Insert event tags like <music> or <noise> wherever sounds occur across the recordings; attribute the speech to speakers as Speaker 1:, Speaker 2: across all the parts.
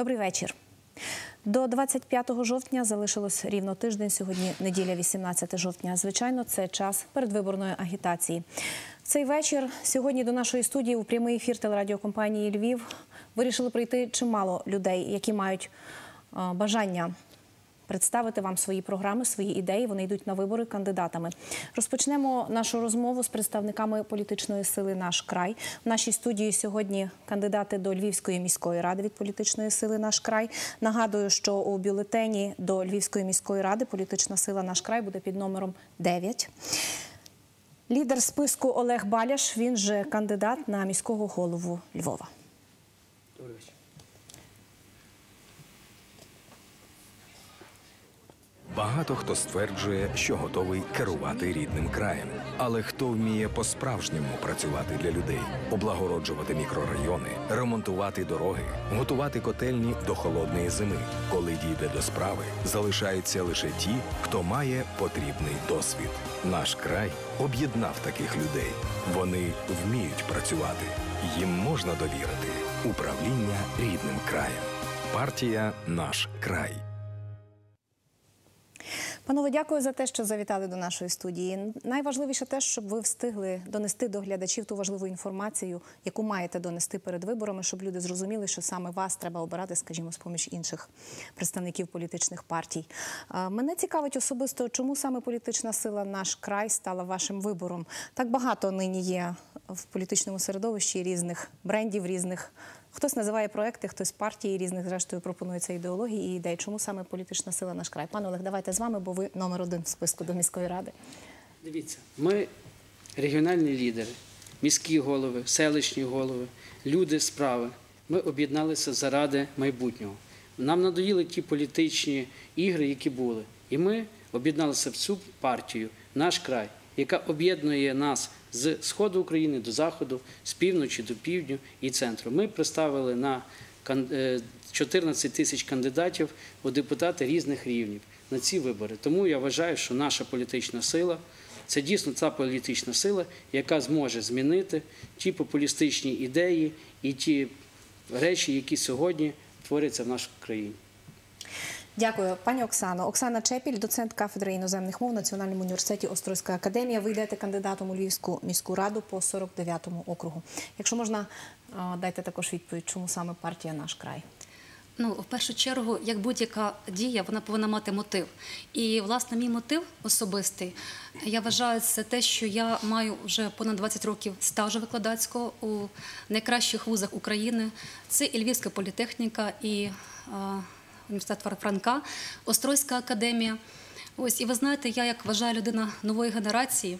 Speaker 1: Добрий вечір. До 25 жовтня залишилось рівно тиждень. Сьогодні неділя, 18 жовтня. Звичайно, це час передвиборної агітації. Цей вечір сьогодні до нашої студії у прямий ефір телерадіокомпанії Львів вирішили прийти чимало людей, які мають е, бажання представити вам свої програми, свої ідеї. Вони йдуть на вибори кандидатами. Розпочнемо нашу розмову з представниками політичної сили Наш край. В нашій студії сьогодні кандидати до Львівської міської ради від політичної сили Наш край. Нагадую, що у бюлетені до Львівської міської ради політична сила Наш край буде під номером 9. Лідер списку Олег Баляш. Він же кандидат на міського голову Львова.
Speaker 2: Добрий вечір.
Speaker 3: Багато хто стверджує, що готовий керувати рідним краєм. Але хто вміє по-справжньому працювати для людей, облагороджувати мікрорайони, ремонтувати дороги, готувати котельні до холодної зими. Коли дійде до справи, залишаються лише ті, хто має потрібний досвід. Наш край об'єднав таких людей. Вони вміють працювати. Їм можна довірити управління рідним краєм. Партія Наш край.
Speaker 1: Панове, дякую за те, що завітали до нашої студії. Найважливіше те, щоб ви встигли донести до глядачів ту важливу інформацію, яку маєте донести перед виборами, щоб люди зрозуміли, що саме вас треба обирати, скажімо, з поміж інших представників політичних партій. Мене цікавить особисто, чому саме політична сила наш край стала вашим вибором. Так багато нині є в політичному середовищі різних брендів, різних. Хтось називає проекти, хтось партії різних, зрештою пропонується ідеології і ідей. Чому саме політична сила наш край? Пане Олег, давайте з вами, бо ви номер один в списку до міської ради.
Speaker 2: Дивіться, ми регіональні лідери, міські голови, селищні голови, люди справи. Ми об'єдналися заради майбутнього. Нам надоїли ті політичні ігри, які були. І ми об'єдналися в цю партію, наш край, яка об'єднує нас з сходу України до заходу, з півночі до півдню і центру. Ми представили на е, 14 тисяч кандидатів у депутати різних рівнів на ці вибори. Тому я вважаю, що наша політична сила це дійсно та політична сила, яка зможе змінити ті популістичні ідеї і ті речі, які сьогодні творяться в нашій країні.
Speaker 1: Дякую, пані Оксано. Оксана Чепіль, доцент кафедри іноземних мов Національному університеті Острозька академія. Ви йдете кандидатом у Львівську міську раду по 49-му округу. Якщо можна, дайте також відповідь, чому саме партія наш край.
Speaker 4: Ну, в першу чергу, як будь-яка дія, вона повинна мати мотив. І, власне, мій мотив особистий, я вважаю, це те, що я маю вже понад 20 років стажу викладацького у найкращих вузах України. Це і Львівська політехніка, і університет Франка, Острозька академія. Ось, і ви знаєте, я як вважаю людина нової генерації.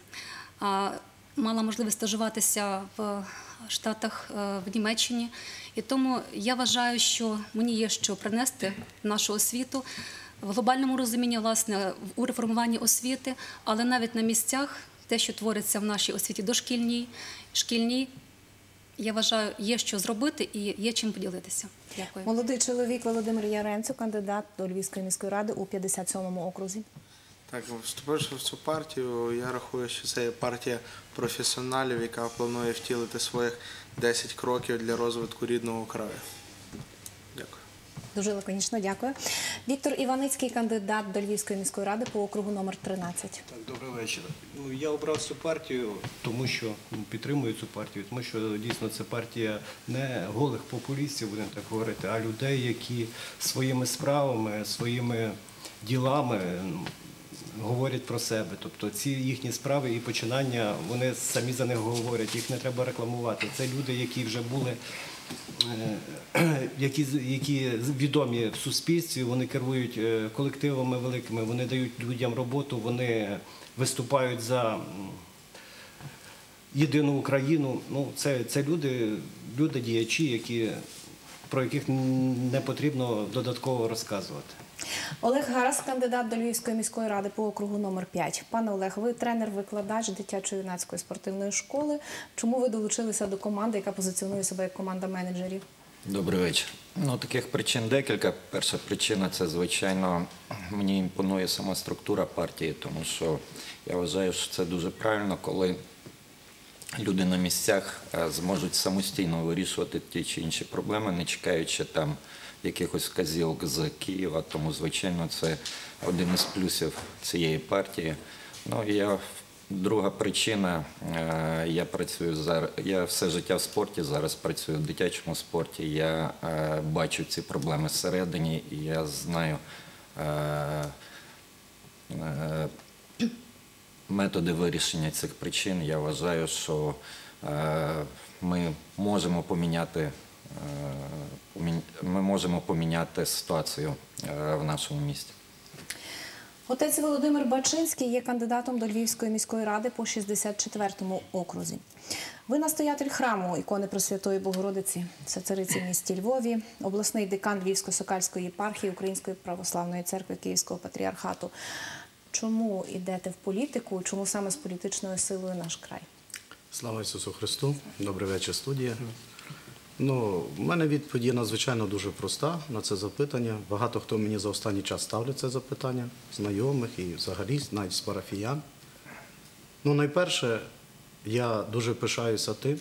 Speaker 4: Мала можливість стажуватися в Штатах е, в Німеччині, і тому я вважаю, що мені є що принести нашу освіту в глобальному розумінні, власне, у реформуванні освіти, але навіть на місцях те, що твориться в нашій освіті дошкільній, шкільній, я вважаю, є що зробити і є чим поділитися. Дякую.
Speaker 1: Молодий чоловік Володимир Яренцю, кандидат до Львівської міської ради у 57-му окрузі.
Speaker 5: Так, вступивши в цю партію, я рахую, що це є партія професіоналів, яка планує втілити своїх 10 кроків для розвитку рідного краю.
Speaker 1: Дуже лаконічно, дякую. Віктор Іваницький, кандидат до Львівської міської ради по округу номер 13.
Speaker 6: Так, добрий вечір. Ну, я обрав цю партію, тому що ну, підтримую цю партію, тому що дійсно це партія не голих популістів, будемо так говорити, а людей, які своїми справами, своїми ділами ну, говорять про себе. Тобто ці їхні справи і починання, вони самі за них говорять, їх не треба рекламувати. Це люди, які вже були. Е, <clears throat> Які, які відомі в суспільстві, вони керують е, колективами великими, вони дають людям роботу, вони виступають за єдину Україну. Ну, це, це люди, люди діячі, які, про яких не потрібно додатково розказувати.
Speaker 1: Олег Гарас, кандидат до Львівської міської ради по округу номер 5. Пане Олег, ви тренер-викладач дитячо-юнацької спортивної школи. Чому ви долучилися до команди, яка позиціонує себе як команда менеджерів?
Speaker 7: Добрий вечір. Ну, таких причин декілька. Перша причина це, звичайно, мені імпонує сама структура партії, тому що я вважаю, що це дуже правильно, коли люди на місцях е, зможуть самостійно вирішувати ті чи інші проблеми, не чекаючи там якихось вказівок з Києва. Тому, звичайно, це один із плюсів цієї партії. Ну я друга причина. е, Я працюю зараз. Я все життя в спорті. Зараз працюю в дитячому спорті. Я е, бачу ці проблеми всередині, і я знаю. е, методи вирішення цих причин, я вважаю, що ми можемо поміняти, помі- ми можемо поміняти ситуацію е, в нашому місті.
Speaker 1: Отець Володимир Бачинський є кандидатом до Львівської міської ради по 64-му окрузі. Ви настоятель храму ікони Пресвятої Богородиці Сецариці в місті Львові, обласний декан Львівсько-Сокальської єпархії Української православної церкви Київського патріархату. Чому йдете в політику? Чому саме з політичною силою наш край?
Speaker 8: Слава Ісусу Христу! Добрий вечір, студія. Ну, в мене відповідь є надзвичайно дуже проста на це запитання. Багато хто мені за останній час ставлять це запитання, знайомих і взагалі навіть з парафіян. Ну, найперше, я дуже пишаюся тим,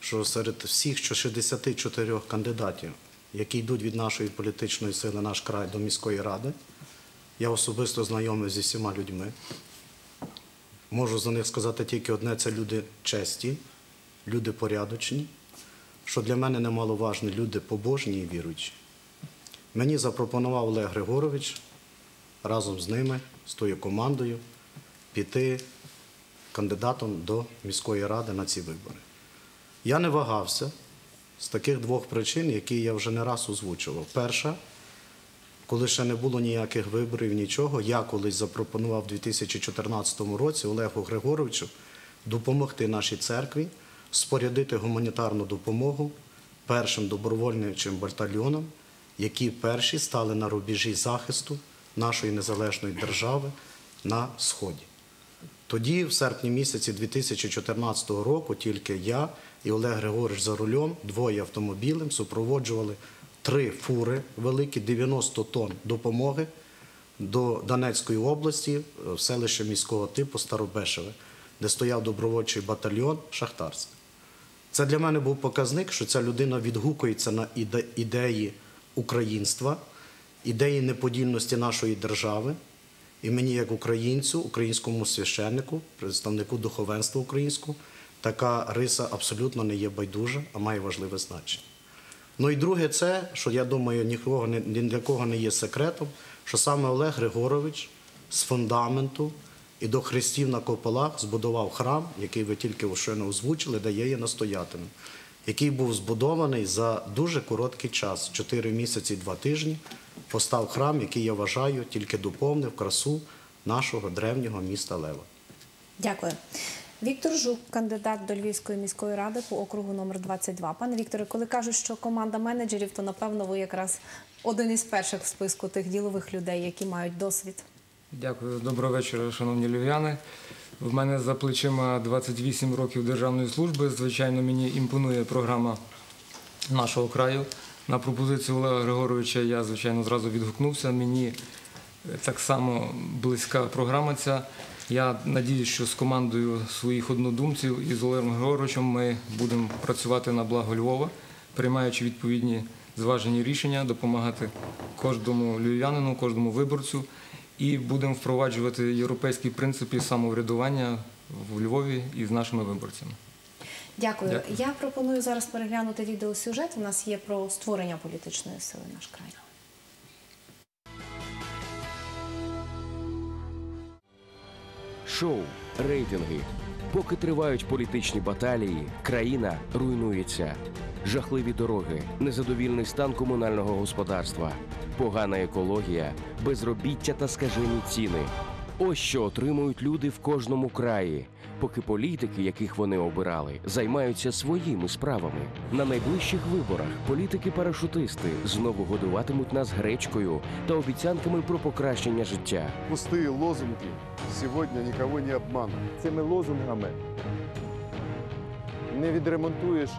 Speaker 8: що серед всіх 64 кандидатів, які йдуть від нашої політичної сили наш край до міської ради, я особисто знайомий зі всіма людьми. Можу за них сказати тільки одне: це люди честі, люди порядочні, що для мене немаловажно, люди побожні і віруючі. Мені запропонував Олег Григорович разом з ними, з тою командою, піти кандидатом до міської ради на ці вибори. Я не вагався з таких двох причин, які я вже не раз озвучував. Перша, коли ще не було ніяких виборів, нічого, я колись запропонував у 2014 році Олегу Григоровичу допомогти нашій церкві спорядити гуманітарну допомогу першим добровольничим батальйонам, які перші стали на рубежі захисту нашої незалежної держави на Сході. Тоді, в серпні місяці 2014 року, тільки я і Олег Григорович за рулем, двоє автомобілем, супроводжували три фури великі, 90 тонн допомоги до Донецької області, в селище міського типу Старобешеве, де стояв добровольчий батальйон Шахтарськ. Це для мене був показник, що ця людина відгукується на ідеї українства, ідеї неподільності нашої держави. І мені, як українцю, українському священнику, представнику духовенства українського, така риса абсолютно не є байдужа, а має важливе значення. Ну і друге, це, що я думаю, нікого ні для кого не є секретом, що саме Олег Григорович з фундаменту і до хрестів на кополах збудував храм, який ви тільки щойно озвучили, я є настоятелем, який був збудований за дуже короткий час 4 місяці, 2 тижні. Постав храм, який я вважаю, тільки доповнив красу нашого древнього міста Лева.
Speaker 1: Дякую. Віктор Жук, кандидат до Львівської міської ради по округу номер 22. Пане Вікторе, коли кажуть, що команда менеджерів, то напевно ви якраз один із перших в списку тих ділових людей, які мають досвід.
Speaker 9: Дякую, доброго вечора, шановні львів'яни. В мене за плечима 28 років державної служби. Звичайно, мені імпонує програма нашого краю. На пропозицію Олега Григоровича я, звичайно, зразу відгукнувся. Мені так само близька програма ця. Я надіюсь, що з командою своїх однодумців і з Олегом Григоровичем ми будемо працювати на благо Львова, приймаючи відповідні зважені рішення, допомагати кожному львів'янину, кожному виборцю і будемо впроваджувати європейські принципи самоврядування в Львові і з нашими виборцями.
Speaker 1: Дякую.
Speaker 9: Дякую.
Speaker 1: Я пропоную зараз переглянути відеосюжет. У нас є про створення політичної сили наш край.
Speaker 10: Шоу, рейтинги. Поки тривають політичні баталії, країна руйнується. Жахливі дороги, незадовільний стан комунального господарства, погана екологія, безробіття та скажені ціни. Ось що отримують люди в кожному краї, поки політики, яких вони обирали, займаються своїми справами. На найближчих виборах політики-парашутисти знову годуватимуть нас гречкою та обіцянками про покращення життя.
Speaker 11: Пустые лозунги сегодня никого не обманут.
Speaker 12: цими лозунгами не відремонтуєш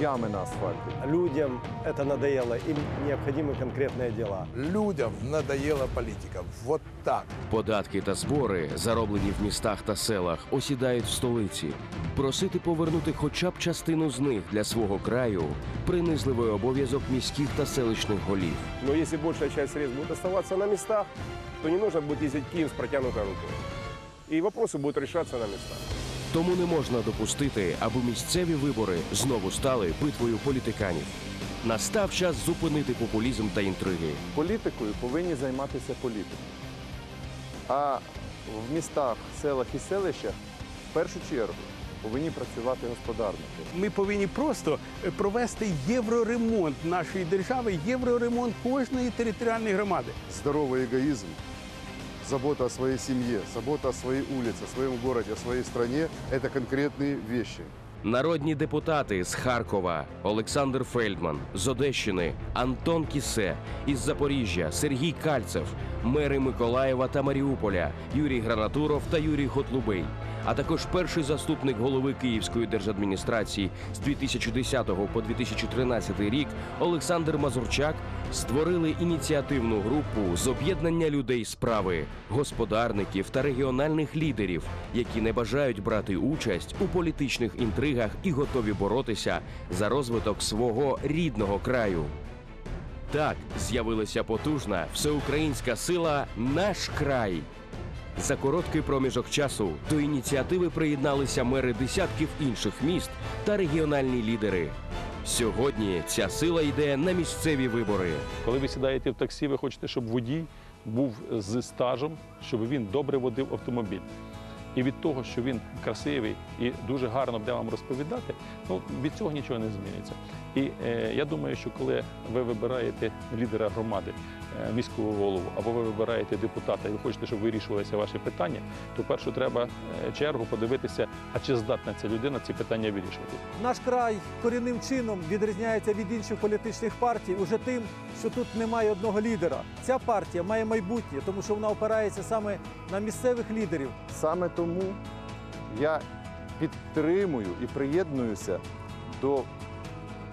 Speaker 11: ямы на асфальте.
Speaker 12: Людям это надоело, им необходимы конкретные дела.
Speaker 13: Людям надоела политика. Вот так.
Speaker 10: Податки та збори, зароблені в містах та селах, осідають в столиці. Просити повернути хоча б частину з них для свого краю принизливий обов'язок міських та селищних голів.
Speaker 12: Но если большая часть средств будет оставаться на местах, то не нужно будет ездить в Киев с протянутой рукой. И вопросы будут решаться на местах.
Speaker 10: Тому не можна допустити, аби місцеві вибори знову стали битвою політиканів. Настав час зупинити популізм та інтриги.
Speaker 11: Політикою повинні займатися політики. А в містах, селах і селищах в першу чергу повинні працювати господарники.
Speaker 14: Ми повинні просто провести євроремонт нашої держави, євроремонт кожної територіальної громади.
Speaker 11: Здоровый эгоизм, забота о своей семье, забота о своей улице, о своем городе, о своей стране – это конкретные вещи.
Speaker 10: Народні депутати з Харкова Олександр Фельдман, з Одещини, Антон Кісе, із Запоріжжя, Сергій Кальцев, мери Миколаєва та Маріуполя, Юрій Гранатуров та Юрій Хотлубей, а також перший заступник голови Київської держадміністрації з 2010 по 2013 рік Олександр Мазурчак створили ініціативну групу з об'єднання людей справи, господарників та регіональних лідерів, які не бажають брати участь у політичних інтригах і готові боротися за розвиток свого рідного краю. Так з'явилася потужна всеукраїнська сила Наш край. За короткий проміжок часу до ініціативи приєдналися мери десятків інших міст та регіональні лідери. Сьогодні ця сила йде на місцеві вибори.
Speaker 15: Коли ви сідаєте в таксі, ви хочете, щоб водій був з стажем, щоб він добре водив автомобіль. І від того, що він красивий і дуже гарно буде вам розповідати, ну від цього нічого не зміниться. І е, я думаю, що коли ви вибираєте лідера громади, е, міського голову, або ви вибираєте депутата, і ви хочете, щоб вирішувалися ваші питання, то першу треба е, чергу подивитися, а чи здатна ця людина ці питання вирішувати.
Speaker 16: Наш край корінним чином відрізняється від інших політичних партій уже тим, що тут немає одного лідера. Ця партія має майбутнє, тому що вона опирається саме на місцевих лідерів.
Speaker 11: Саме тому я підтримую і приєднуюся до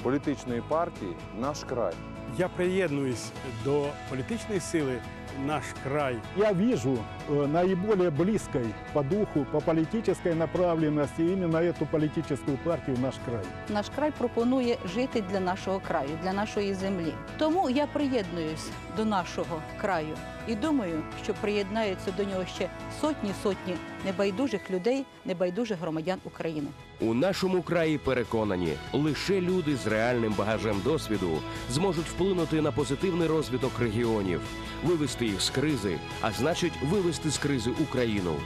Speaker 11: політичної партії «Наш край».
Speaker 14: Я приєднуюсь до політичної сили наш край.
Speaker 17: Я вижу э, наиболее близкой по духу, по политической направленности именно эту политическую партию «Наш край».
Speaker 18: Наш край пропонує жити для нашого краю, для нашої землі. Тому я приєднуюсь до нашого краю і думаю, що приєднаються до нього ще сотні сотні небайдужих людей, небайдужих громадян України.
Speaker 10: У нашому краї переконані, лише люди з реальним багажем досвіду зможуть вплинути на позитивний розвиток регіонів, вивести їх з кризи, а значить, вивести з кризи Україну.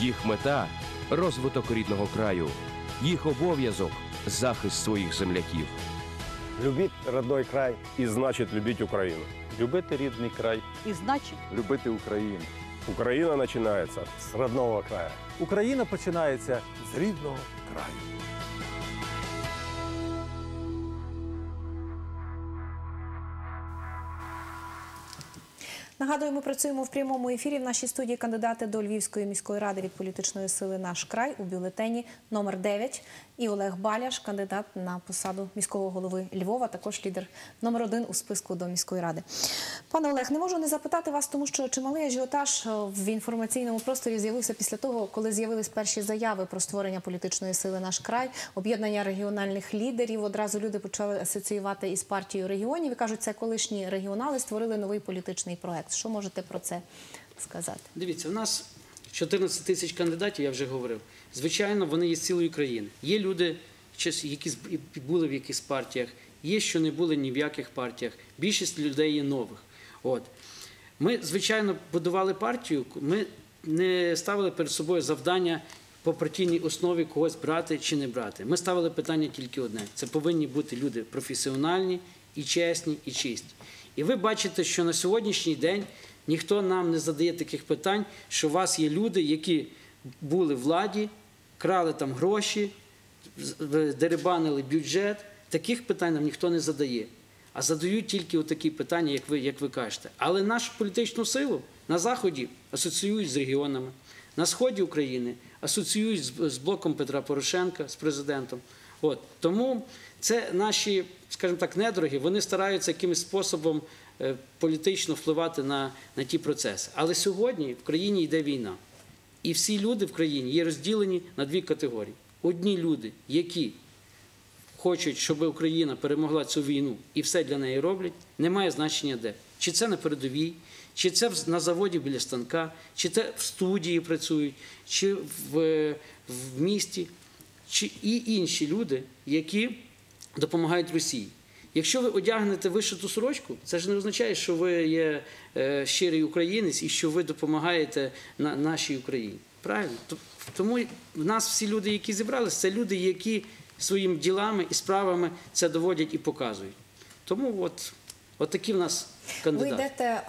Speaker 10: Їх мета розвиток рідного краю, їх обов'язок захист своїх земляків.
Speaker 12: Любить родной край и значит любить Украину.
Speaker 15: Любити рідний край.
Speaker 18: І значить,
Speaker 11: Любити Україну.
Speaker 12: Украина начинается с родного края.
Speaker 16: Україна починається
Speaker 13: З рідного краю.
Speaker 1: Нагадую, ми працюємо в прямому ефірі. В нашій студії кандидати до Львівської міської ради від політичної сили Наш край у бюлетені номер 9 і Олег Баляш, кандидат на посаду міського голови Львова, також лідер номер один у списку до міської ради. Пане Олег, не можу не запитати вас, тому що чималий ажіотаж е, в інформаційному просторі з'явився після того, коли з'явились перші заяви про створення політичної сили Наш край, об'єднання регіональних лідерів. Одразу люди почали асоціювати із партією регіонів і кажуть, це колишні регіонали створили новий політичний проект. Що можете про це сказати?
Speaker 2: Дивіться, у нас 14 тисяч кандидатів, я вже говорив. Звичайно, вони є з цілої країни. Є люди, які були в якихось партіях, є, що не були ні в яких партіях. Більшість людей є нових. Ми, звичайно, будували партію, ми не ставили перед собою завдання по партійній основі когось брати чи не брати. Ми ставили питання тільки одне: це повинні бути люди професіональні, і чесні, і чисті. І ви бачите, що на сьогоднішній день ніхто нам не задає таких питань, що у вас є люди, які були в владі, крали там гроші, дерибанили бюджет. Таких питань нам ніхто не задає. А задають тільки такі питання, як ви, як ви кажете. Але нашу політичну силу на Заході асоціюють з регіонами, на сході України асоціюють з, з блоком Петра Порошенка, з президентом. От тому це наші, скажімо так, недороги. Вони стараються якимось способом політично впливати на, на ті процеси. Але сьогодні в країні йде війна. І всі люди в країні є розділені на дві категорії: одні люди, які хочуть, щоб Україна перемогла цю війну і все для неї роблять, немає значення де. Чи це на передовій, чи це на заводі біля станка, чи це в студії працюють, чи в, е, в місті, чи і інші люди, які допомагають Росії. Якщо ви одягнете вишиту сорочку, це ж не означає, що ви є е, щирий українець і що ви допомагаєте нашій Україні. Правильно? Тому в нас всі люди, які зібралися, це люди, які своїми ділами і справами це доводять і показують. Тому от, от такі в нас
Speaker 1: Ви йдете е,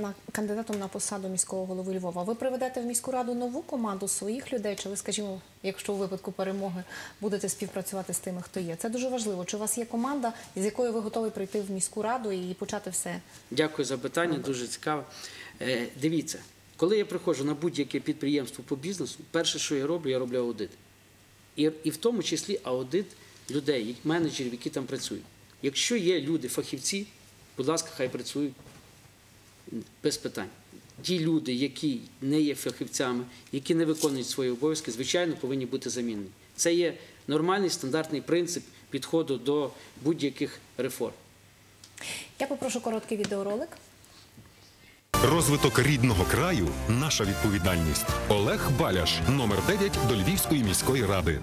Speaker 1: на кандидатом на посаду міського голови Львова. Ви приведете в міську раду нову команду своїх людей, чи ви, скажімо, якщо у випадку перемоги будете співпрацювати з тими, хто є? Це дуже важливо. Чи у вас є команда, з якою ви готові прийти в міську раду і почати все?
Speaker 2: Дякую за питання, дуже цікаво. Е, дивіться, коли я приходжу на будь-яке підприємство по бізнесу, перше, що я роблю, я роблю аудит. І, і в тому числі аудит людей, менеджерів, які там працюють. Якщо є люди, фахівці, будь ласка, хай працюють без питань. Ті люди, які не є фахівцями, які не виконують свої обов'язки, звичайно, повинні бути замінені. Це є нормальний стандартний принцип підходу до будь-яких реформ.
Speaker 1: Я попрошу короткий відеоролик.
Speaker 19: Розвиток рідного краю наша відповідальність. Олег Баляш, номер 9 до Львівської міської ради.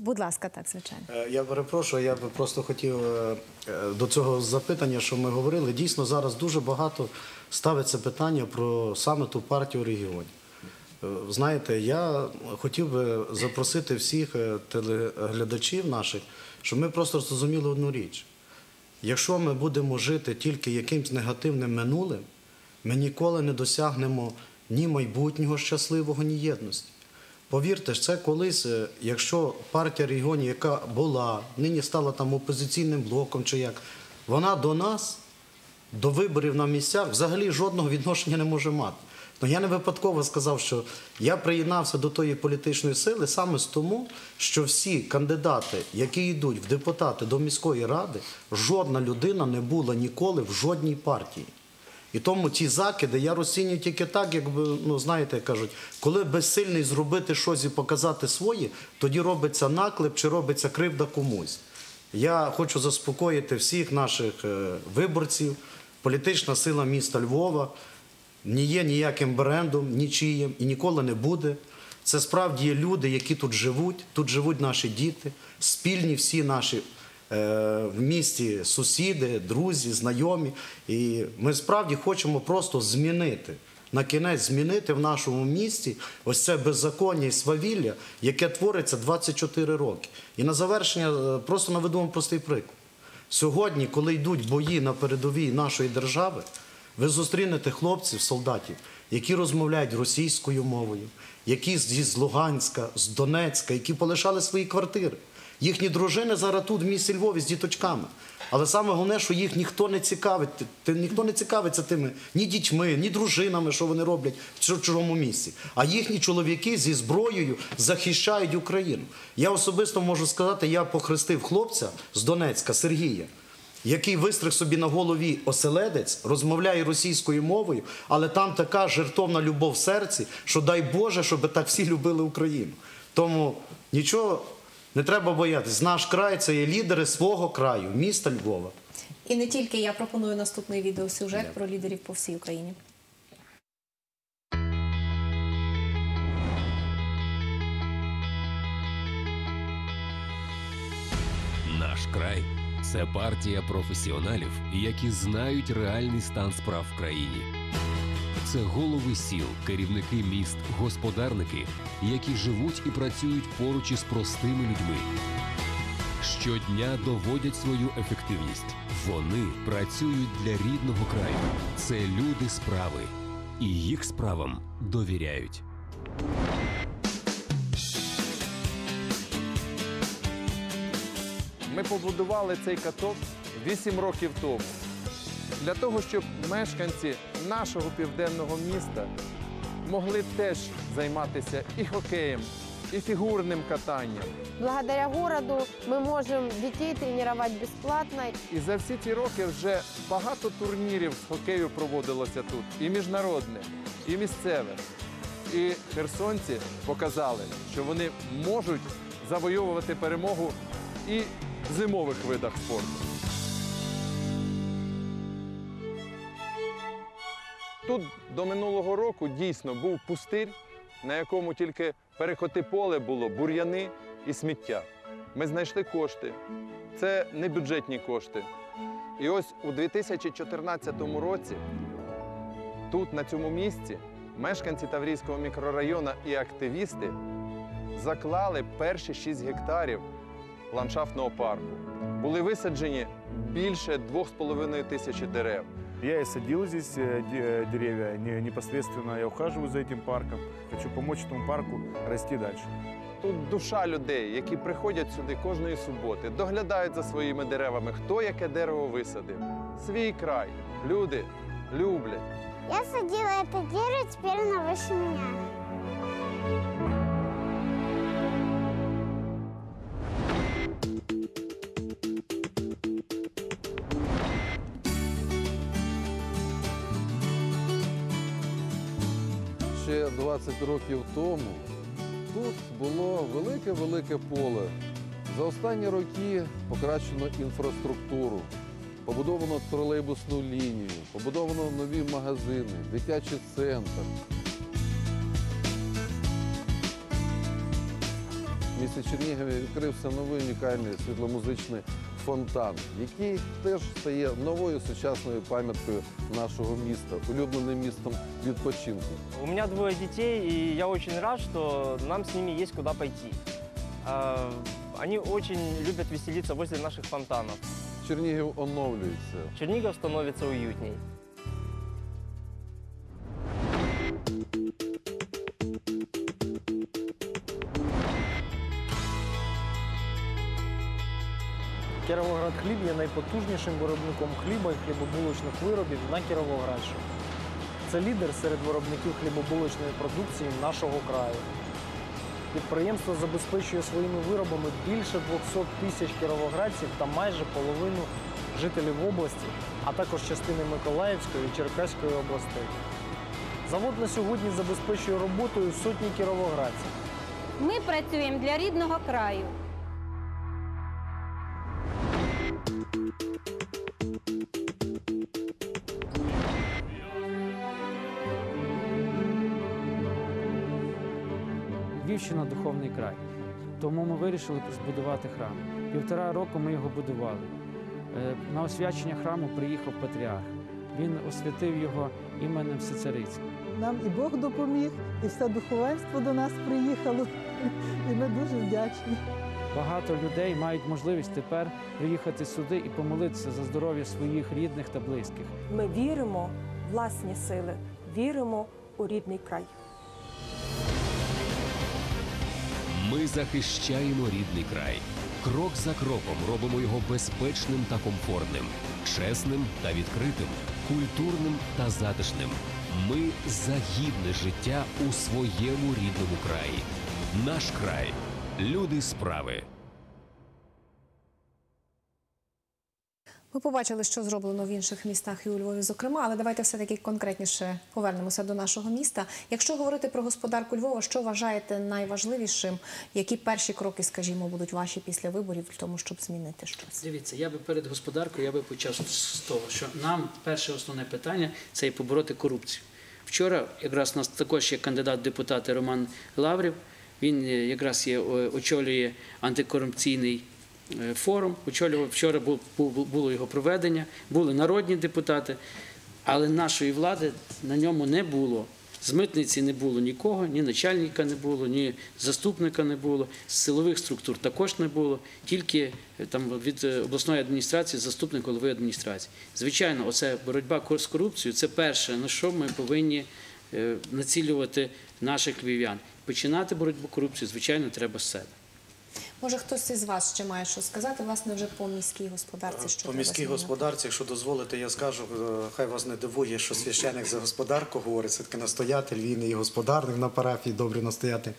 Speaker 1: Будь ласка, так, звичайно.
Speaker 8: Е, Я перепрошую, я би просто хотів е, е, до цього запитання, що ми говорили. Дійсно, зараз дуже багато ставиться питання про саме ту партію регіонів. Е, Знаєте, я хотів би запросити всіх телеглядачів наших, щоб ми просто зрозуміли одну річ. Якщо ми будемо жити тільки якимсь негативним минулим, ми ніколи не досягнемо ні майбутнього щасливого, ні єдності. Повірте ж, це колись, е, якщо партія регіонів, яка була, нині стала там опозиційним блоком чи як, вона до нас, до виборів на місцях, взагалі жодного відношення не може мати. Ну, я не випадково сказав, що я приєднався до тої політичної сили саме з тому, що всі кандидати, які йдуть в депутати до міської ради, жодна людина не була ніколи в жодній партії. І тому ті закиди я розцінюю тільки так, якби, ну знаєте, кажуть, коли безсильний зробити щось і показати своє, тоді робиться наклеп чи робиться кривда комусь. Я хочу заспокоїти всіх наших е, виборців. Політична сила міста Львова не є ніяким брендом, нічиїм і ніколи не буде. Це справді є люди, які тут живуть, тут живуть наші діти, спільні всі наші в місті сусіди, друзі, знайомі. І ми справді хочемо просто змінити. На кінець змінити в нашому місті ось це беззаконня і свавілля, яке твориться 24 роки. І на завершення е, просто наведу вам простий приклад. Сьогодні, коли йдуть бої на передовій нашої держави, ви зустрінете хлопців, солдатів, які розмовляють російською мовою, які з Луганська, з Донецька, які полишали свої квартири. Їхні дружини зараз тут в місті Львові з діточками. Але саме головне, що їх ніхто не цікавить, ніхто не цікавиться тими ні дітьми, ні дружинами, що вони роблять в чу- чужому місці. А їхні чоловіки зі зброєю захищають Україну. Я особисто можу сказати, я похрестив хлопця з Донецька Сергія який вистриг собі на голові оселедець, розмовляє російською мовою, але там така жертовна любов в серці, що дай Боже, щоб так всі любили Україну. Тому нічого не треба боятись. Наш край це є лідери свого краю, міста Львова.
Speaker 1: І не тільки я пропоную наступний відеосюжет про лідерів по всій Україні.
Speaker 20: Наш край це партія професіоналів, які знають реальний стан справ в країні. Це голови сіл, керівники міст, господарники, які живуть і працюють поруч із простими людьми. Щодня доводять свою ефективність. Вони працюють для рідного краю. Це люди справи, і їх справам довіряють.
Speaker 11: Ми побудували цей каток 8 років тому для того, щоб мешканці нашого південного міста могли теж займатися і хокеєм, і фігурним катанням.
Speaker 21: Благодаря городу мы можем детей тренировать бесплатно.
Speaker 11: І за всі ці роки вже багато турнірів з хокею проводилося тут, і міжнародних, і місцевих. І херсонці показали, що вони можуть завойовувати перемогу і в зимових видах спорту. Тут до минулого року дійсно був пустир, на якому тільки перехоти поле було, бур'яни і сміття. Ми знайшли кошти. Це не бюджетні кошти. І ось у 2014 році тут, на цьому місці, мешканці Таврійського мікрорайону і активісти заклали перші 6 гектарів ландшафтного парку. Були висаджені більше 2,5 тисячі дерев.
Speaker 22: Я и садил здесь э, де- деревья, не- непосредственно я ухаживаю за этим парком. Хочу помочь этому парку расти дальше.
Speaker 11: Тут душа людей, які приходять сюди кожної суботи, доглядають за своїми деревами, хто яке дерево висадив. Свій край. Люди люблять.
Speaker 23: Я садила это дерево, теперь оно выше меня.
Speaker 11: 20 років тому тут було велике-велике поле. За останні роки покращено інфраструктуру, побудовано тролейбусну лінію, побудовано нові магазини, дитячий центр. В місті Чернігові відкрився новий унікальний світломузичний фонтан, який теж стає новою сучасною пам'яткою нашого міста, улюбленим містом відпочинку.
Speaker 24: У меня двое детей, и я очень рад, что нам с ними есть куда пойти. А, Они очень любят веселиться возле наших фонтанов.
Speaker 11: Чернігів оновлюється.
Speaker 24: Чернигов становится уютней.
Speaker 16: Кіровоград хліб є найпотужнішим виробником хліба і хлібобулочних виробів на Кіровоградщині. Це лідер серед виробників хлібобулочної продукції нашого краю. Підприємство забезпечує своїми виробами більше 200 тисяч кіровоградців та майже половину жителів області, а також частини Миколаївської і Черкаської областей. Завод на сьогодні забезпечує роботою сотні кіровоградців.
Speaker 25: Ми працюємо для рідного краю.
Speaker 26: Львівщина духовний край. Тому ми вирішили збудувати храм. Півтора року ми його будували. Е, На освячення храму приїхав патріарх. Він освятив його іменем Всецариця.
Speaker 27: Нам і Бог допоміг, і все духовенство до нас приїхало. І ми дуже вдячні.
Speaker 26: Багато людей мають можливість тепер приїхати сюди і помолитися за здоров'я своїх рідних та близьких.
Speaker 28: Ми віримо в власні сили, віримо у рідний край.
Speaker 20: Ми захищаємо рідний край. Крок за кроком робимо його безпечним та комфортним, чесним та відкритим, культурним та затишним. Ми за гідне життя у своєму рідному краї. Наш край. Люди справи.
Speaker 1: Ми побачили, що зроблено в інших містах і у Львові, зокрема, але давайте все-таки конкретніше повернемося до нашого міста. Якщо говорити про господарку Львова, що вважаєте найважливішим? Які перші кроки, скажімо, будуть ваші після виборів для тому, щоб змінити щось?
Speaker 2: Дивіться, я би перед господаркою я би почав з того, що нам перше основне питання це і побороти корупцію. Вчора якраз у нас також є кандидат в депутати Роман Лаврів. Він е, якраз є, очолює антикорупційний форум. Очолював вчора бу- бу- було його проведення, були народні депутати, але нашої влади на ньому не було. З митниці не було нікого, ні начальника не було, ні заступника не було, з силових структур також не було, тільки е, там від е, обласної адміністрації заступник голови адміністрації. Звичайно, оце боротьба з корупцією це перше, на що ми повинні е, націлювати наших львів'ян. Починати боротьбу з корупцією, звичайно, треба з себе.
Speaker 1: Може, хтось із вас ще має що сказати, власне, вже по міській господарці, що
Speaker 8: По міській господарці, якщо дозволите, я скажу, е, хай вас не дивує, що священик за господарку говорить, все таки настоятель, він і господарник на парафії, добрий настоятель.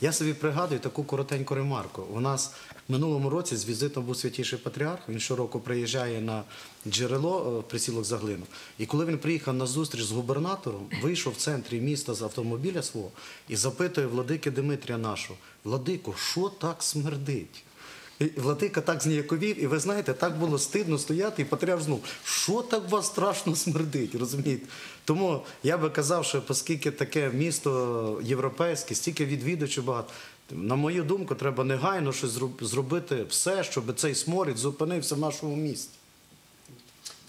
Speaker 8: Я собі пригадую таку коротеньку ремарку. У нас в минулому році з візитом був святіший патріарх. Він щороку приїжджає на джерело е, присілок Заглину. І коли він приїхав на зустріч з губернатором, вийшов в центрі міста з автомобіля свого і запитує владики Димитрія нашого, Владико, що так смердить? І Владика так зніяковів, і ви знаєте, так було стидно стояти, і патріарх знов, що так вас страшно смердить, розумієте? Тому я би казав, що оскільки таке місто європейське, стільки відвідувачів багато, на мою думку, треба негайно щось зробити все, щоб цей сморід зупинився в нашому місті.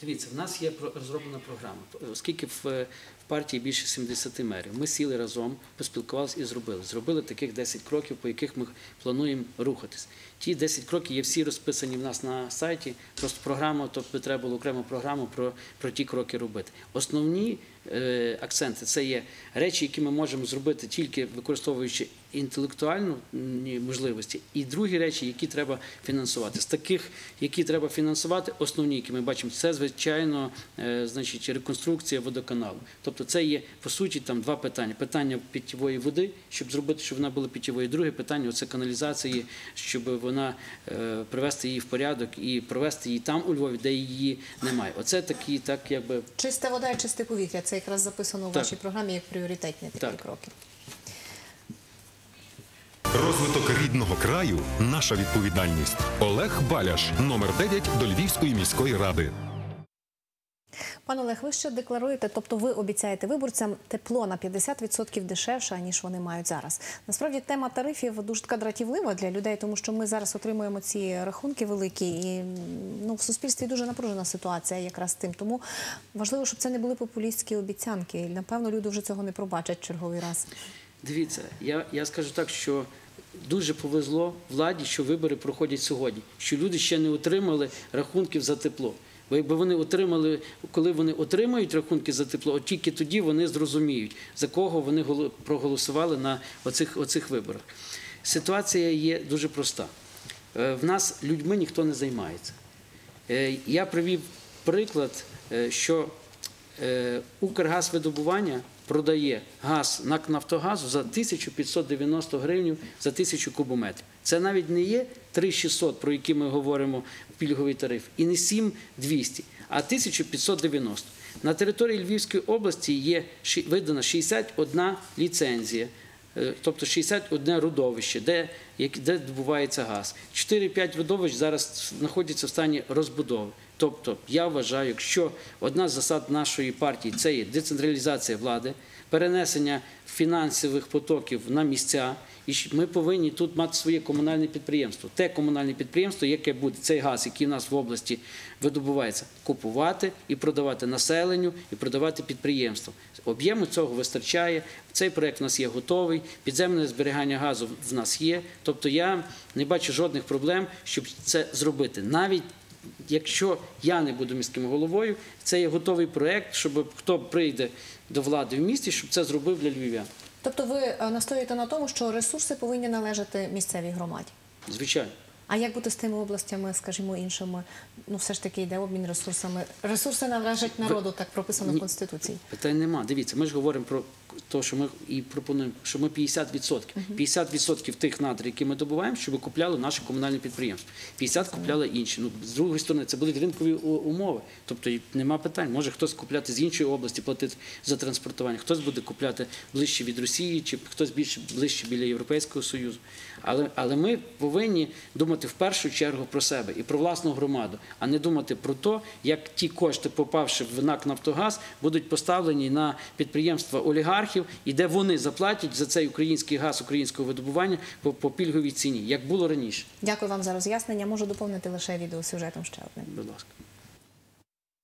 Speaker 2: Дивіться, в нас є розроблена програма. Оскільки в, в партії більше 70 мерів, ми сіли разом, поспілкувалися і зробили. Зробили таких 10 кроків, по яких ми плануємо рухатись. Ті 10 кроків є всі розписані в нас на сайті. Просто програма, тобто треба було окрему програму про, про ті кроки робити. Основні е, акценти це є речі, які ми можемо зробити тільки використовуючи інтелектуальні можливості, і другі речі, які треба фінансувати. З таких, які треба фінансувати, основні, які ми бачимо, це звичайно, е, значить, реконструкція водоканалу. Тобто, це є по суті там два питання: питання питьової води, щоб зробити, щоб вона була питьовою. Друге питання це каналізації, щоб вона е, привести її в порядок і провести її там у Львові, де її немає. Оце такі, так якби
Speaker 1: Чиста вода і чисте повітря. Це якраз записано
Speaker 2: Так.
Speaker 1: вашій програмі як пріоритетні такі
Speaker 2: Так.
Speaker 1: кроки.
Speaker 19: Розвиток рідного краю наша відповідальність. Олег Баляш, номер 9 до Львівської міської ради.
Speaker 1: Пане Олег, ви ще декларуєте, тобто ви обіцяєте виборцям тепло на 50% дешевше, ніж вони мають зараз. Насправді тема тарифів дуже така дратівлива для людей, тому що ми зараз отримуємо ці рахунки великі, і ну, в суспільстві дуже напружена ситуація якраз з тим. Тому важливо, щоб це не були популістські обіцянки. І, напевно, люди вже цього не пробачать черговий раз.
Speaker 2: Дивіться, я, я скажу так, що дуже повезло владі, що вибори проходять сьогодні, що люди ще не отримали рахунків за тепло. Бо якби вони отримали, коли вони отримають рахунки за тепло, от тільки тоді вони зрозуміють, за кого вони голо- проголосували на оцих, оцих виборах. Ситуація є дуже проста. Е, В нас людьми ніхто не займається. Е, Я привів приклад, е, що Укргазвидобування продає газ НАК Нафтогазу за 1590 гривень за тисячу кубометрів. Це навіть не є 3600, про які ми говоримо пільговий тариф, і не 7200, а 1590. На території Львівської області є видана 61 ліцензія. Е, Тобто 61 родовище, де, де добувається газ. 4-5 родовищ зараз знаходяться в стані розбудови. Тобто, я вважаю, якщо одна з засад нашої партії це є децентралізація влади, перенесення фінансових потоків на місця, і ми повинні тут мати своє комунальне підприємство. Те комунальне підприємство, яке буде цей газ, який в нас в області видобувається, купувати і продавати населенню, і продавати підприємствам. Об'єму цього вистачає. Цей проект у нас є готовий. Підземне зберігання газу в нас є. Тобто я не бачу жодних проблем, щоб це зробити. Навіть якщо я не буду міським головою, це є готовий проект, щоб хто прийде до влади в місті, щоб це зробив для львів'ян.
Speaker 1: Тобто ви е, настоюєте на тому, що ресурси повинні належати місцевій громаді.
Speaker 2: Звичайно.
Speaker 1: А як бути з тими областями, скажімо, іншими? Ну, все ж таки йде обмін ресурсами. Ресурси належать народу, так прописано в Конституції.
Speaker 2: Питань нема. Дивіться, ми ж говоримо про те, що ми і пропонуємо, що ми 50%. 50% тих надрів, які ми добуваємо, щоб купляли наші комунальні підприємства. 50 купляли інші. Ну, з другої сторони, це будуть ринкові умови. Тобто нема питань. Може хтось купляти з іншої області, платити за транспортування, хтось буде купляти ближче від Росії, чи хтось більше ближче біля Європейського Союзу. Але, але ми повинні думати в першу чергу про себе і про власну громаду, а не думати про те, як ті кошти, попавши в НАК Нафтогаз, будуть поставлені на підприємства олігархів, і де вони заплатять за цей український газ українського видобування по, по пільговій ціні, як було раніше.
Speaker 1: Дякую вам за роз'яснення. Можу доповнити лише відеосюжетом ще одним.
Speaker 2: Будь ласка.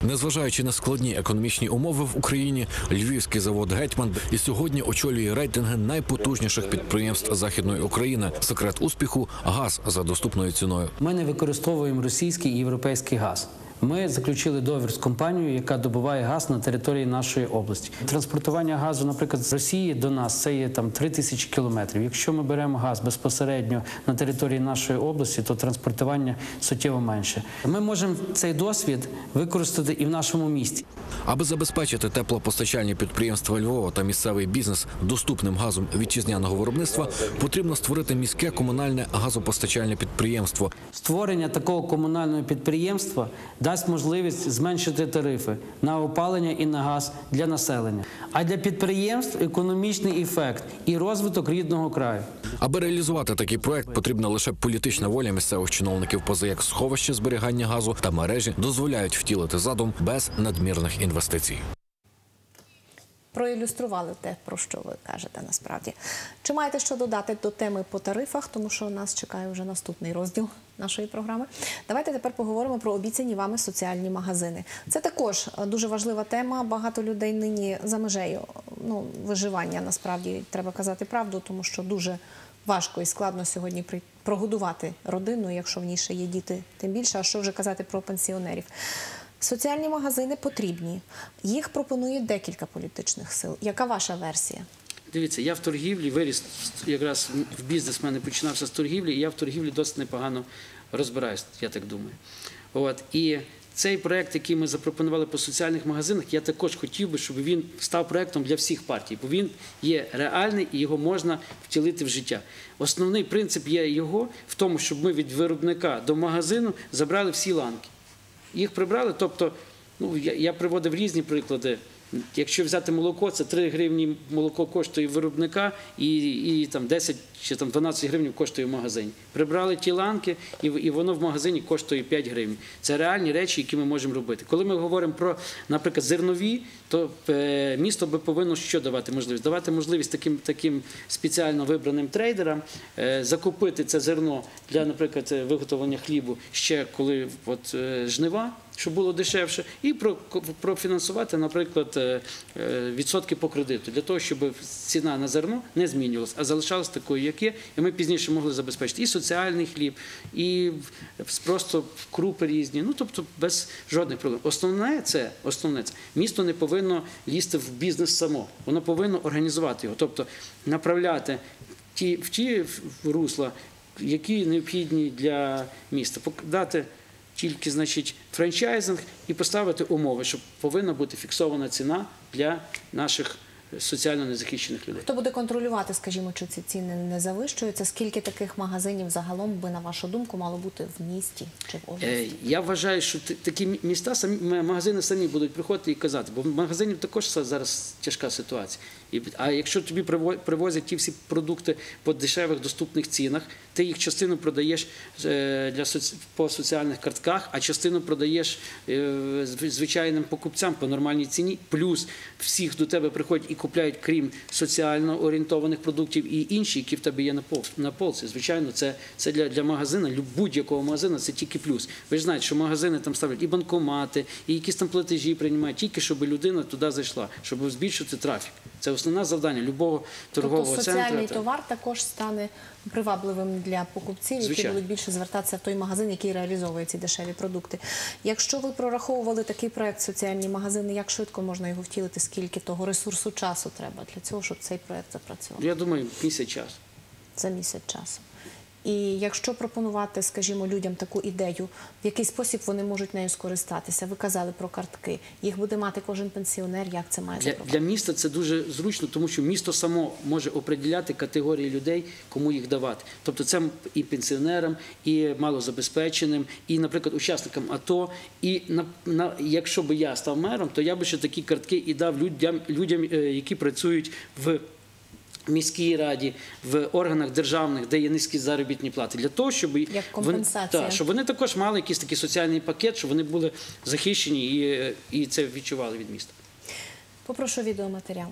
Speaker 29: Незважаючи на складні економічні умови в Україні, львівський завод Гетьман і сьогодні очолює рейтинги найпотужніших підприємств західної України. Секрет успіху газ за доступною ціною.
Speaker 30: Ми не використовуємо російський і європейський газ.
Speaker 26: Ми заключили договір з компанією, яка добуває газ на території нашої області. Транспортування газу, наприклад, з Росії до нас це є там 3 тисячі кілометрів. Якщо ми беремо газ безпосередньо на території нашої області, то транспортування суттєво менше. Ми можемо цей досвід використати і в нашому місті.
Speaker 29: Аби забезпечити теплопостачальні підприємства Львова та місцевий бізнес доступним газом вітчизняного виробництва, потрібно створити міське комунальне газопостачальне підприємство.
Speaker 26: Створення такого комунального підприємства дасть можливість зменшити тарифи на опалення і на газ для населення. А для підприємств економічний ефект і розвиток рідного краю.
Speaker 29: Аби реалізувати такий проект, потрібна лише політична воля місцевих чиновників, поза як сховище зберігання газу та мережі дозволяють втілити задум без надмірних інвестицій.
Speaker 1: Проілюстрували те, про що ви кажете насправді. Чи маєте що додати до теми по тарифах, тому що нас чекає вже наступний розділ нашої програми. Давайте тепер поговоримо про обіцяні вами соціальні магазини. Це також е, дуже важлива тема. Багато людей нині за межею ну, виживання. Насправді треба казати правду, тому що дуже важко і складно сьогодні прогодувати родину, якщо в ній ще є діти, тим більше. А що вже казати про пенсіонерів? Соціальні магазини потрібні. Їх пропонує декілька політичних сил. Яка ваша версія?
Speaker 2: Дивіться, я в торгівлі виріс якраз в бізнес в мене починався з торгівлі, і я в торгівлі досить непогано розбираюсь, я так думаю. От і цей проект, який ми запропонували по соціальних магазинах, я також хотів би, щоб він став проектом для всіх партій, бо він є реальний і його можна втілити в життя. Основний принцип є його в тому, щоб ми від виробника до магазину забрали всі ланки. Їх прибрали, тобто, ну я, я приводив різні приклади. Якщо взяти молоко, це 3 гривні молоко коштує виробника і, і там 10 чи там 12 гривень коштує в магазині. Прибрали ті ланки, і, воно в магазині коштує 5 гривень. Це реальні речі, які ми можемо робити. Коли ми говоримо про, наприклад, зернові, то е, місто би повинно що давати можливість? Давати можливість таким, таким спеціально вибраним трейдерам е, закупити це зерно для, наприклад, виготовлення хлібу ще коли от, е, жнива щоб було дешевше, і про- профінансувати, наприклад, відсотки по кредиту, для того, щоб ціна на зерно не змінювалася, а залишалась такою, як є, і ми пізніше могли забезпечити і соціальний хліб, і просто крупи різні. Ну тобто без жодних проблем. Основне це основне це місто не повинно лізти в бізнес само, воно повинно організувати його, тобто направляти ті в ті русла, які необхідні для міста, дати тільки значить франчайзинг і поставити умови, що повинна бути фіксована ціна для наших соціально незахищених людей.
Speaker 1: Хто буде контролювати, скажімо, чи ці ціни не завищуються? Скільки таких магазинів загалом би, на вашу думку, мало бути в місті чи в
Speaker 2: Е,
Speaker 1: області?
Speaker 2: Я вважаю, що такі міста самі магазини самі будуть приходити і казати, бо в магазинів також зараз тяжка ситуація. А якщо тобі приво- привозять ті всі продукти по дешевих доступних цінах, ти їх частину продаєш е, для по соціальних картках, а частину продаєш е, звичайним покупцям по нормальній ціні. Плюс всіх до тебе приходять і купляють, крім соціально орієнтованих продуктів, і інші, які в тебе є на на полці. Звичайно, це, для, для магазина, будь-якого магазина, це тільки плюс. Ви ж знаєте, що магазини там ставлять і банкомати, і якісь там платежі приймають, тільки щоб людина туди зайшла, щоб збільшити трафік. Це основне завдання любого торгового
Speaker 1: тобто соціальний товар також стане привабливим для покупців, які
Speaker 2: Звичайно.
Speaker 1: будуть більше звертатися в той магазин, який реалізовує ці дешеві продукти. Якщо ви прораховували такий проект соціальні магазини, як швидко можна його втілити? Скільки того ресурсу часу треба для цього, щоб цей проект запрацював?
Speaker 2: Я думаю, місяць часу.
Speaker 1: за місяць часу. І якщо пропонувати, скажімо, людям таку ідею, в який спосіб вони можуть нею скористатися, ви казали про картки, їх буде мати кожен пенсіонер, як це має
Speaker 2: Для, для міста це дуже зручно, тому що місто само може определяти категорії людей, кому їх давати. Тобто це і пенсіонерам, і малозабезпеченим, і, наприклад, учасникам АТО. І на, на, якщо би я став мером, то я би ще такі картки і дав людям, людям е, які працюють в міській раді, в органах державних, де є низькі заробітні плати, для того, щоб
Speaker 1: Як
Speaker 2: вони, та, щоб вони також мали якийсь такий соціальний пакет, щоб вони були захищені і, е, і це відчували від міста.
Speaker 1: Попрошу відеоматеріал.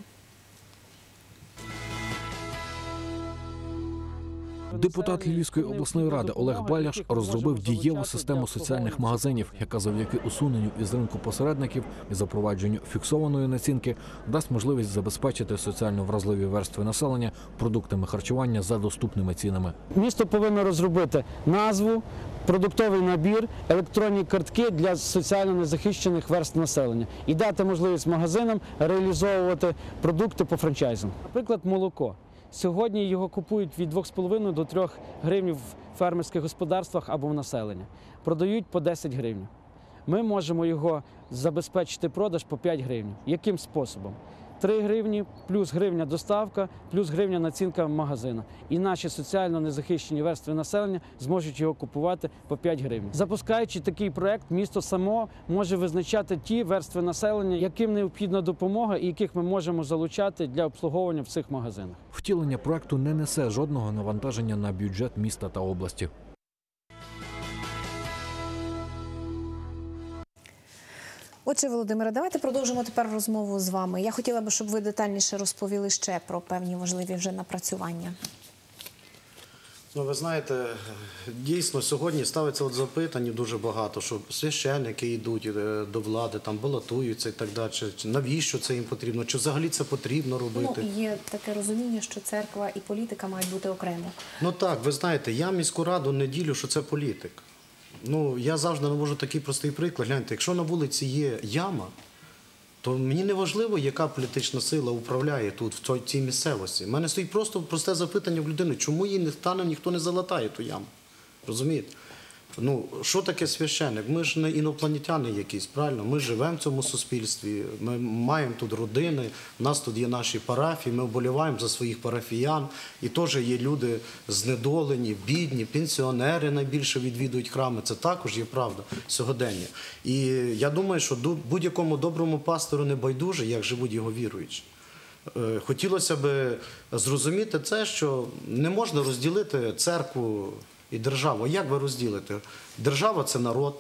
Speaker 29: Депутат Львівської обласної ради Олег Баляш розробив дієву систему соціальних магазинів, яка завдяки усуненню із ринку посередників і запровадженню фіксованої націнки дасть можливість забезпечити соціально вразливі верстви населення продуктами харчування за доступними цінами.
Speaker 26: Місто повинно розробити назву, продуктовий набір, електронні картки для соціально незахищених верств населення і дати можливість магазинам реалізовувати продукти по франчайзам. Наприклад, молоко. Сьогодні його купують від 2,5 до 3 гривень в фермерських господарствах або в населення. Продають по 10 гривень. Ми можемо його забезпечити продаж по 5 гривень. Яким способом? 3 гривні, плюс гривня доставка, плюс гривня націнка магазина. І наші соціально незахищені верстви населення зможуть його купувати по 5 гривень. Запускаючи такий проект, місто само може визначати ті верстви населення, яким необхідна допомога і яких ми можемо залучати для обслуговування в цих магазинах.
Speaker 29: Втілення проекту не несе жодного навантаження на бюджет міста та області.
Speaker 1: Отже, Володимире, давайте продовжимо тепер розмову з вами. Я хотіла би, щоб ви детальніше розповіли ще про певні важливі вже напрацювання.
Speaker 8: Ну, ви знаєте, дійсно сьогодні ставиться от запитань дуже багато, що священники йдуть е, до влади, там балотуються і так далі. Чи Навіщо це їм потрібно? Чи взагалі це потрібно робити?
Speaker 1: Ну, є таке розуміння, що церква і політика мають бути окремо.
Speaker 8: Ну так, ви знаєте, я міську раду не ділю, що це політик. Ну, я завжди навожу такий простий приклад. Гляньте, якщо на вулиці є яма, то мені не важливо, яка політична сила управляє тут, в цій- місцевості. У мене стоїть просто просте запитання в людини, чому її не стане, ніхто не залатає ту яму. Розумієте? Ну, що таке священник? Ми ж не інопланетяни якісь, правильно? Ми живемо в цьому суспільстві, ми маємо тут родини, у нас тут є наші парафії, ми вболіваємо за своїх парафіян. І теж є люди знедолені, бідні, пенсіонери найбільше відвідують храми. Це також є правда сьогодення. І я думаю, що будь-якому доброму пастору не байдуже, як живуть його віруючі. Е, Хотілося б зрозуміти це, що не можна розділити церкву і державу. Як ви розділите? Держава це народ,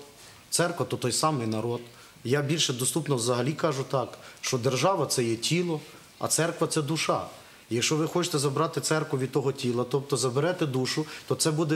Speaker 8: церква то той самий народ. Я більше доступно взагалі кажу так, що держава це є тіло, а церква це душа. Якщо ви хочете забрати церкву від того тіла, тобто заберете душу, то це буде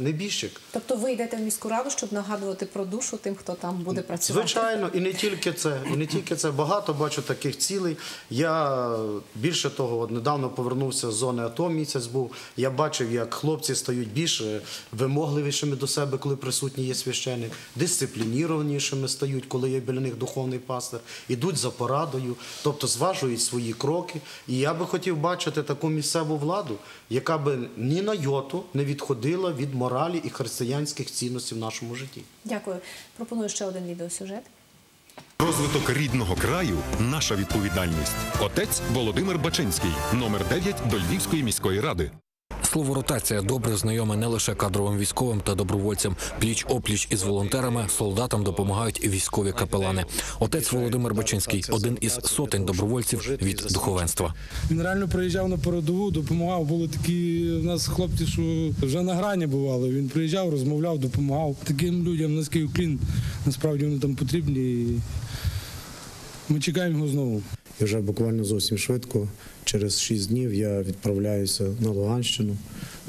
Speaker 8: небіжчик.
Speaker 1: Тобто ви йдете в міську раду, щоб нагадувати про душу тим, хто там буде працювати.
Speaker 8: Звичайно, і не тільки це, і не тільки це. Багато бачу таких цілей. Я більше того, от недавно повернувся з зони АТО, місяць був. Я бачив, як хлопці стають більш е, вимогливішими до себе, коли присутній є священник, дисциплінірованішими стають, коли є біля них духовний пастир, ідуть за порадою, тобто зважують свої кроки. І я би хотів бачити таку місцеву владу, яка би ні на йоту не відходила від моралі і християнських цінностей в нашому житті.
Speaker 1: Дякую. Пропоную ще один відеосюжет.
Speaker 19: Розвиток рідного краю наша відповідальність. Отець Володимир Бачинський, номер 9 до Львівської міської ради.
Speaker 29: Слово ротація добре знайоме не лише кадровим військовим та добровольцям. Пліч опліч із волонтерами солдатам допомагають і військові капелани. Отець Володимир Бачинський один із сотень добровольців від духовенства.
Speaker 30: Він реально приїжджав на передову, допомагав. Були такі в нас хлопці, що вже на грані бували. Він приїжджав, розмовляв, допомагав. Таким людям низький уклін. Насправді вони там потрібні. Ми чекаємо його знову.
Speaker 8: І вже буквально зовсім швидко, через 6 днів, я відправляюся на Луганщину,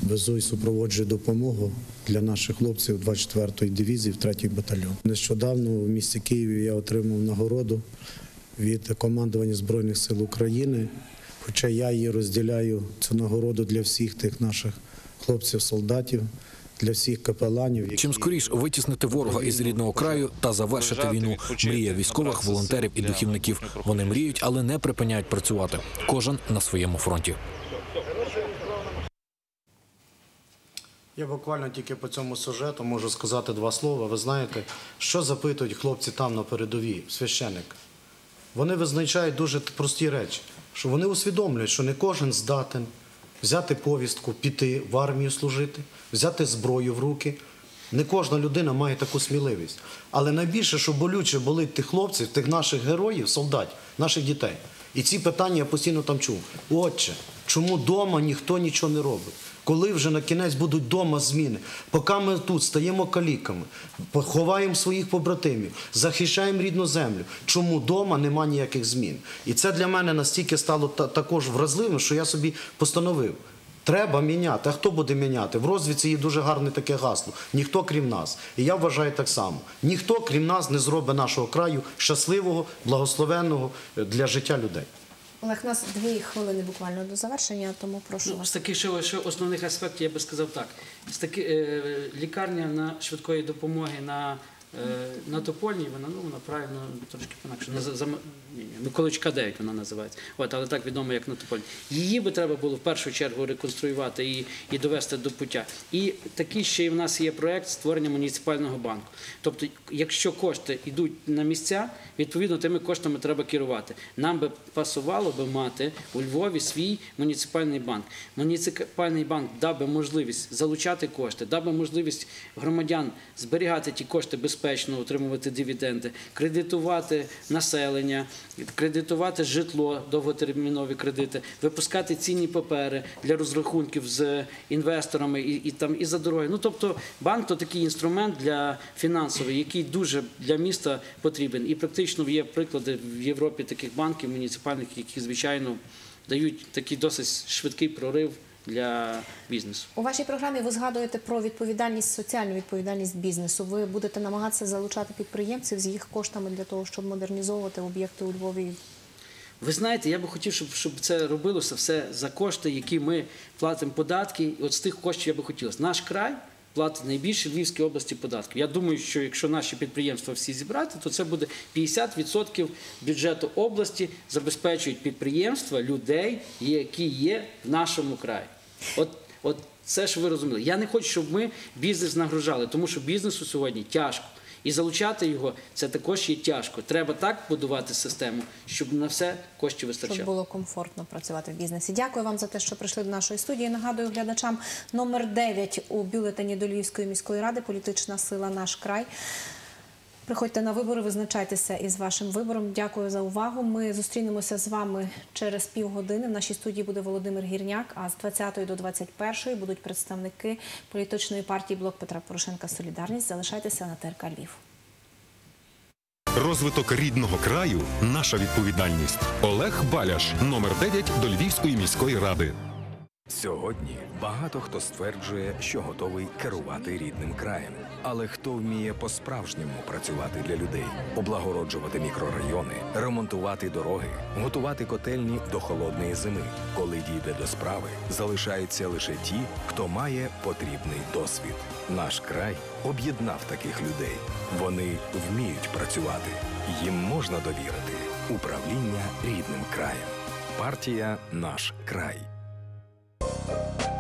Speaker 8: везу і супроводжую допомогу для наших хлопців 24-ї дивізії, в 3-й батальйон. Нещодавно в місті Києві я отримав нагороду від командування Збройних сил України. Хоча я її розділяю цю нагороду для всіх тих наших хлопців-солдатів, для всіх капеланів. які-
Speaker 29: Чим скоріш витіснити ворога із рідного краю та завершити війну. Мрія військових, волонтерів і духівників. Вони мріють, але не припиняють працювати. Кожен на своєму фронті.
Speaker 8: Я буквально тільки по цьому сюжету можу сказати два слова. Ви знаєте, що запитують хлопці там на передовій, священик? Вони визначають дуже прості речі, що вони усвідомлюють, що не кожен здатен взяти повістку, піти в армію служити, взяти зброю в руки. Не кожна людина має таку сміливість. Але найбільше, що болюче болить тих хлопців, тих наших героїв, солдатів, наших дітей. І ці питання я постійно там чув. Отче, чому вдома ніхто нічого не робить? Коли вже на кінець будуть вдома зміни, поки ми тут стаємо каліками, ховаємо своїх побратимів, захищаємо рідну землю. Чому вдома нема ніяких змін? І це для мене настільки стало та- також вразливим, що я собі постановив. Треба міняти. А хто буде міняти? В розвідці є дуже гарне таке гасло. Ніхто крім нас. І я вважаю так само. Ніхто крім нас не зробить нашого краю щасливого, благословенного е, для життя людей.
Speaker 1: Олег, у нас дві хвилини буквально до завершення, тому прошу
Speaker 2: Ну,
Speaker 1: вас.
Speaker 2: з таких ще, ще основних аспектів я би сказав так. З таки, е, лікарня на швидкої допомоги на, на Топольній, вона, ну, вона правильно трошки ні, Миколичка 9 вона називається. От, але так відомо, як на Топольній. Її би треба було в першу чергу реконструювати і, і довести до пуття. І такий ще й в нас є проєкт створення муніципального банку. Тобто, якщо кошти йдуть на місця, відповідно тими коштами треба керувати. Нам би пасувало би мати у Львові свій муніципальний банк. Муніципальний банк дав би можливість залучати кошти, дав би можливість громадян зберігати ті кошти безпечно, отримувати дивіденди, кредитувати населення, кредитувати житло, довготермінові кредити, випускати цінні папери для розрахунків з інвесторами і, і там і за дороги. Ну тобто банк то такий інструмент для фінансовий, який дуже для міста потрібен. І практично є приклади в Європі таких банків муніципальних, які звичайно дають такий досить швидкий прорив для бізнесу.
Speaker 1: У вашій програмі ви згадуєте про відповідальність, соціальну відповідальність бізнесу. Ви будете намагатися залучати підприємців з їх коштами для того, щоб модернізовувати об'єкти у Львові.
Speaker 2: Ви знаєте, я би хотів, щоб, щоб це робилося все за кошти, які ми платимо податки. І от з тих коштів я би хотілося. Наш край платить найбільше в Львівській області податків. Я думаю, що якщо наші підприємства всі зібрати, то це буде 50% бюджету області забезпечують підприємства людей, які є в нашому краї. От, от це ж ви розуміли. Я не хочу, щоб ми бізнес нагружали, тому що бізнесу сьогодні тяжко. І залучати його це також є тяжко. Треба так будувати систему, щоб на все коштів
Speaker 1: щоб було комфортно працювати в бізнесі. Дякую вам за те, що прийшли до нашої студії. Нагадую глядачам номер 9 у бюлетені до Львівської міської ради політична сила наш край. Приходьте на вибори, визначайтеся із вашим вибором. Дякую за увагу. Ми зустрінемося з вами через півгодини. В нашій студії буде Володимир Гірняк. А з 20 до 21 будуть представники політичної партії Блок Петра Порошенка Солідарність. Залишайтеся на ТРК Львів.
Speaker 19: Розвиток рідного краю наша відповідальність. Олег Баляш, номер 9 до Львівської міської ради.
Speaker 31: Сьогодні багато хто стверджує, що готовий керувати рідним краєм. Але хто вміє по-справжньому працювати для людей, облагороджувати мікрорайони, ремонтувати дороги, готувати котельні до холодної зими. Коли дійде до справи, залишаються лише ті, хто має потрібний досвід. Наш край об'єднав таких людей. Вони вміють працювати. Їм можна довірити управління рідним краєм. Партія Наш край. Música